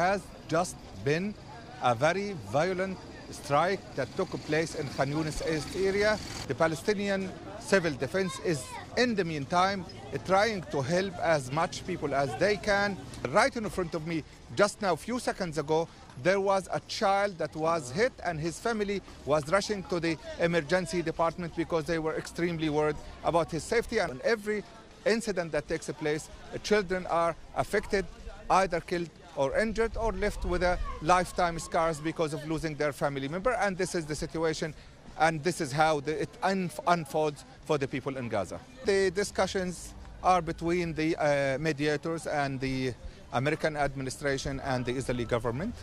has just been a very violent strike that took place in Khan Younis East area. The Palestinian civil defense is in the meantime trying to help as much people as they can. Right in front of me, just now, a few seconds ago, there was a child that was hit and his family was rushing to the emergency department because they were extremely worried about his safety. And every incident that takes place, children are affected, either killed or injured or left with a lifetime scars because of losing their family member. And this is the situation and this is how the, it un unfolds for the people in Gaza. The discussions are between the uh, mediators and the American administration and the Israeli government.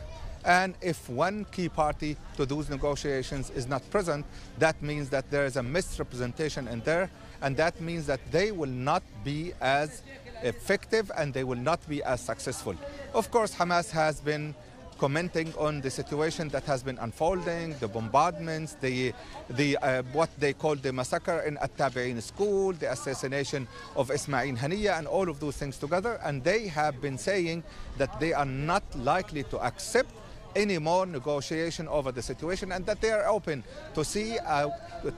And if one key party to those negotiations is not present, that means that there is a misrepresentation in there, and that means that they will not be as effective and they will not be as successful. Of course, Hamas has been commenting on the situation that has been unfolding, the bombardments, the, the, uh, what they call the massacre in At-Tabi'in school, the assassination of Ismail Haniya, and all of those things together. And they have been saying that they are not likely to accept any more negotiation over the situation and that they are open to see a,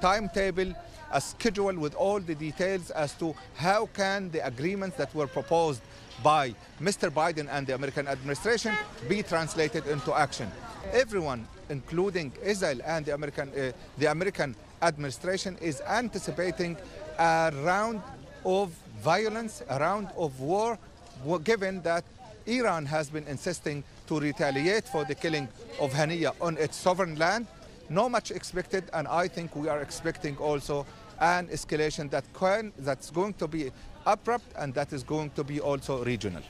timetable a schedule with all the details as to how can the agreements that were proposed by Mr. Biden and the American administration be translated into action. Everyone, including Israel and the American, uh, the American administration, is anticipating a round of violence, a round of war, given that Iran has been insisting to retaliate for the killing of Haniya on its sovereign land. No much expected, and I think we are expecting also an escalation that can, that's going to be abrupt and that is going to be also regional.